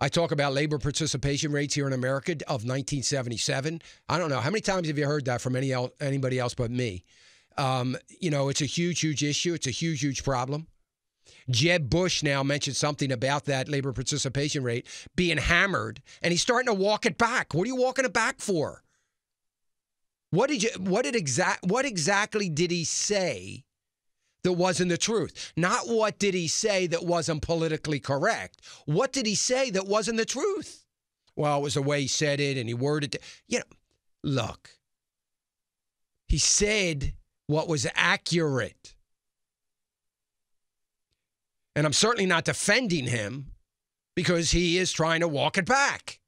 I talk about labor participation rates here in America of 1977. I don't know how many times have you heard that from any el- anybody else but me. Um, you know, it's a huge, huge issue. It's a huge, huge problem. Jeb Bush now mentioned something about that labor participation rate being hammered, and he's starting to walk it back. What are you walking it back for? What did you? What did exact? What exactly did he say that wasn't the truth? Not what did he say that wasn't politically correct. What did he say that wasn't the truth? Well, it was the way he said it, and he worded it. You know, look. He said what was accurate. And I'm certainly not defending him because he is trying to walk it back.